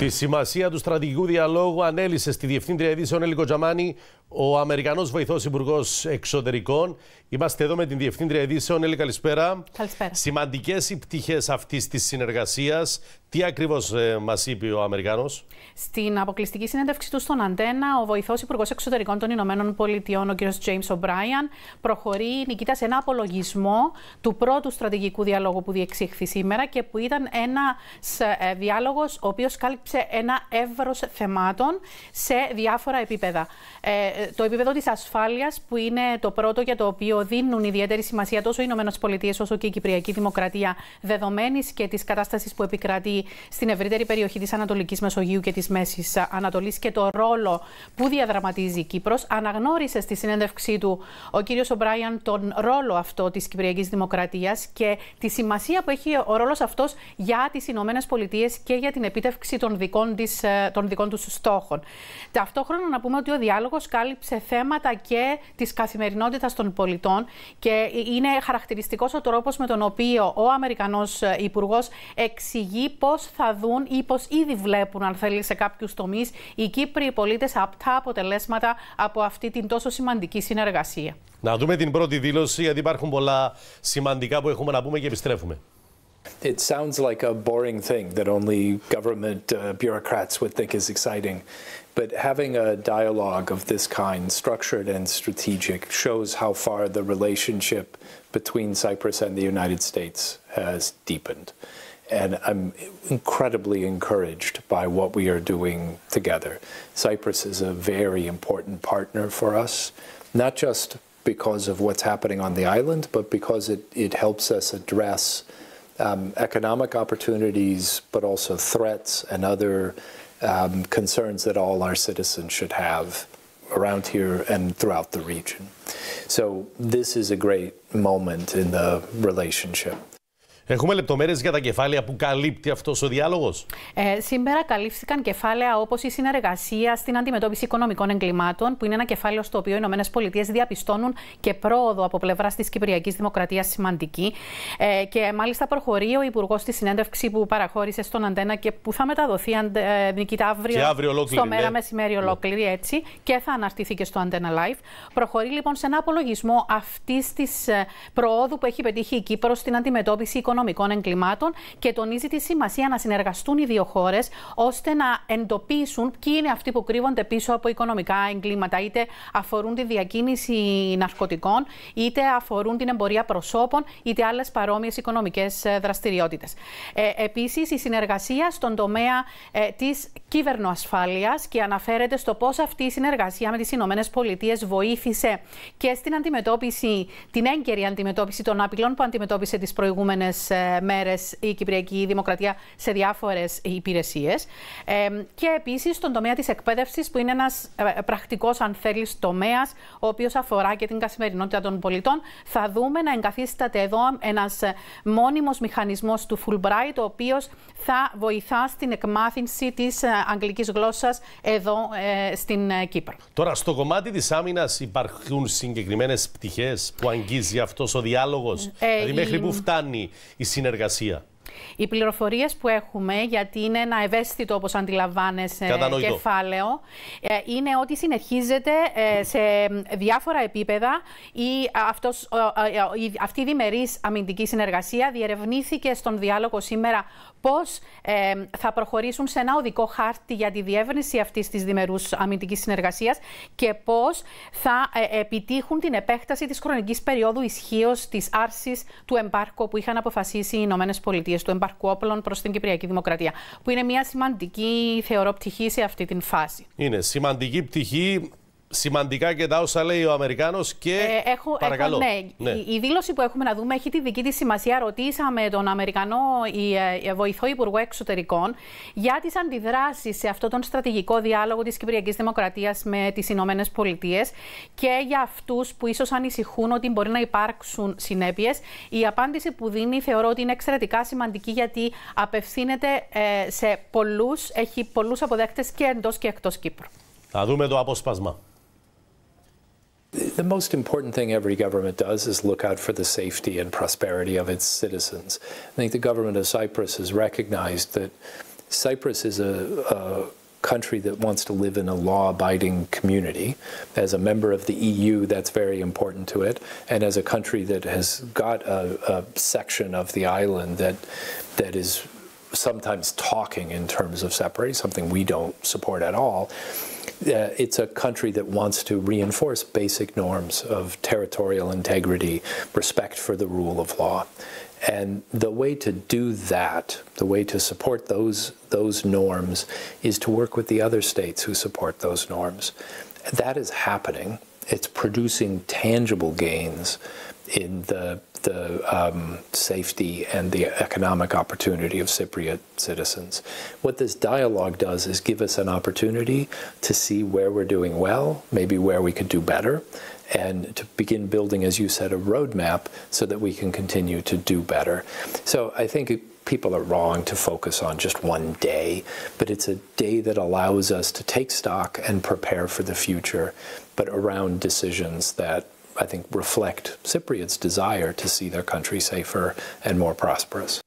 Τη σημασία του στρατηγικού διαλόγου ανέλησε στη Διευθύντρια Ειδήσεων Έλληκο Τζαμάνη ο Αμερικανός Βοηθός Υπουργός Εξωτερικών. Είμαστε εδώ με την Διευθύντρια Ειδήσεων. Έλλη, καλησπέρα. Καλησπέρα. Σημαντικές οι πτυχές αυτής της συνεργασίας. Τι ακριβώς ε, μας είπε ο Αμερικανός; Στην αποκλειστική συνέντευξη του στον Αντένα, ο βοηθός Υπουργός Εξωτερικών των Ηνωμένων Πολιτειών, ο κ. James O'Brien, προχωρεί νικητά σε ένα απολογισμό του πρώτου στρατηγικού διαλόγου που διεξήχθη σήμερα και που ήταν ένας ε, διάλογος ο οποίος κάλυψε ένα εύρος θεμάτων σε διάφορα επίπεδα. Ε, το επίπεδο της ασφάλειας, που είναι το πρώτο για το οποίο δίνουν ιδιαίτερη σημασία τόσο οι ΗΠΑ όσο και η Κυπριακή Δημοκρατία, δεδομένης και της κατάστασης που επικρατεί στην ευρύτερη περιοχή της Ανατολικής Μεσογείου και της Μέσης Ανατολής και το ρόλο που διαδραματίζει η Κύπρος. Αναγνώρισε στη συνέντευξή του ο κύριος Ομπράιαν τον ρόλο αυτό της Κυπριακής Δημοκρατίας και τη σημασία που έχει ο ρόλος αυτός για τις Ηνωμένες Πολιτείες και για την επίτευξη των δικών, της, των δικών τους στόχων. Ταυτόχρονα να πούμε ότι ο διάλογος κάλυψε θέματα και της καθημερινότητας των πολιτών και είναι χαρακτηριστικός ο τρόπος με τον οποίο ο Αμερικανός Υπουργός εξηγεί πώς θα δουν ή πώς ήδη βλέπουν, αν θέλει, σε κάποιους τομείς οι Κύπροι πολίτες απτά αποτελέσματα από αυτή την τόσο σημαντική συνεργασία. Να δούμε την πρώτη δήλωση, γιατί υπάρχουν πολλά σημαντικά που έχουμε να πούμε και επιστρέφουμε. It sounds like a boring thing that only government uh, bureaucrats would think is exciting. But having a dialogue of this kind, structured and strategic, shows how far the relationship between Cyprus and the United States has deepened. And I'm incredibly encouraged by what we are doing together. Cyprus is a very important partner for us, not just because of what's happening on the island, but because it, it helps us address um, economic opportunities, but also threats and other um, concerns that all our citizens should have around here and throughout the region. So this is a great moment in the relationship. Έχουμε λεπτομέρειες για τα κεφάλαια που καλύπτει αυτός ο διάλογος; Ε, σήμερα καλύφθηκαν κεφάλαια όπως η συνεργασία στην αντιμετώπιση οικονομικών εγκλημάτων, που είναι ένα κεφάλαιο στο οποίο οι ΗΠΑ διαπιστώνουν και πρόοδο από πλευράς της Κυπριακής Δημοκρατίας σημαντική. Ε, και μάλιστα προχωρεί ο Υπουργός στη συνέντευξη που παραχώρησε στον Αντένα και που θα μεταδοθεί ε, νικητά αύριο, αύριο στο μέρα ναι. μεσημέρι ναι. ολόκληρη έτσι και θα αναρτηθεί και στο Αντένα Live. Προχωρεί λοιπόν σε ένα απολογισμό αυτής της ε, προόδου που έχει πετύχει η Κύπρος στην αντιμετώπιση οικονομικών οικονομικών εγκλημάτων και τονίζει τη σημασία να συνεργαστούν οι δύο χώρες ώστε να εντοπίσουν ποιοι είναι αυτοί που κρύβονται πίσω από οικονομικά εγκλήματα, είτε αφορούν τη διακίνηση ναρκωτικών, είτε αφορούν την εμπορία προσώπων, είτε άλλες παρόμοιες οικονομικές ε, δραστηριότητες. Ε, Επίσης, η συνεργασία στον τομέα ε, της κυβερνοασφάλειας και αναφέρεται στο πώς αυτή η συνεργασία με τις Ηνωμένες Πολιτείες βοήθησε και στην αντιμετώπιση, την έγκαιρη αντιμετώπιση των απειλών που αντιμετώπισε τις προηγούμενες ε, μέρες η Κυπριακή Δημοκρατία σε διάφορες υπηρεσίες. Ε, και επίσης στον τομέα της εκπαίδευσης, που είναι ένας ε, πρακτικός, αν θέλεις, τομέας, ο οποίος αφορά και την καθημερινότητα των πολιτών. Θα δούμε να εγκαθίσταται εδώ ένας μόνιμος μηχανισμός του Fulbright, ο οποίος θα βοηθά στην εκμάθηση της αγγλικής γλώσσας εδώ στην Κύπρο. Τώρα, στο κομμάτι της άμυνας υπάρχουν συγκεκριμένες πτυχές που αγγίζει αυτός ο διάλογος; δηλαδή, μέχρι η... που φτάνει η συνεργασία. Οι πληροφορίες που έχουμε, γιατί είναι ένα ευαίσθητο όπως αντιλαμβάνεσαι κεφάλαιο, ε, είναι ότι συνεχίζεται ε, σε διάφορα επίπεδα. Η, αυτός, η, αυτή η διμερής αμυντική συνεργασία διερευνήθηκε στον διάλογο σήμερα πώς ε, θα προχωρήσουν σε ένα οδικό χάρτη για τη διεύρυνση αυτής της διμερούς αμυντικής συνεργασίας και πώς θα επιτύχουν την επέκταση της χρονικής περίοδου ισχύως της άρσης του εμπάρκου που είχαν αποφασίσει οι Ηνωμένες Πολιτείες του εμπαρκού όπλων προς την Κυπριακή Δημοκρατία. Που είναι μια σημαντική, θεωρώ, πτυχή σε αυτή την φάση. Είναι σημαντική πτυχή σημαντικά και τα όσα λέει ο Αμερικάνος και. Ε, έχω, παρακαλώ. Έχω, ναι. ναι. Η, η, δήλωση που έχουμε να δούμε έχει τη δική της σημασία. Ρωτήσαμε τον Αμερικανό η, η βοηθό Υπουργό Εξωτερικών για τις αντιδράσεις σε αυτόν τον στρατηγικό διάλογο της Κυπριακής Δημοκρατίας με τις Ηνωμένες Πολιτείες και για αυτούς που ίσως ανησυχούν ότι μπορεί να υπάρξουν συνέπειες. Η απάντηση που δίνει θεωρώ ότι είναι εξαιρετικά σημαντική γιατί απευθύνεται ε, σε πολλούς, έχει πολλούς αποδέκτες και εντός και εκτός Κύπρου. Θα δούμε το απόσπασμα. The most important thing every government does is look out for the safety and prosperity of its citizens. I think the government of Cyprus has recognized that Cyprus is a, a country that wants to live in a law abiding community. As a member of the EU, that's very important to it. And as a country that has got a, a section of the island that, that is sometimes talking in terms of separating, something we don't support at all. Uh, it's a country that wants to reinforce basic norms of territorial integrity, respect for the rule of law. And the way to do that, the way to support those, those norms, is to work with the other states who support those norms. That is happening. It's producing tangible gains in the, the um, safety and the economic opportunity of Cypriot citizens. What this dialogue does is give us an opportunity to see where we're doing well, maybe where we could do better, and to begin building, as you said, a roadmap so that we can continue to do better. So I think people are wrong to focus on just one day, but it's a day that allows us to take stock and prepare for the future, but around decisions that I think reflect Cypriot's desire to see their country safer and more prosperous.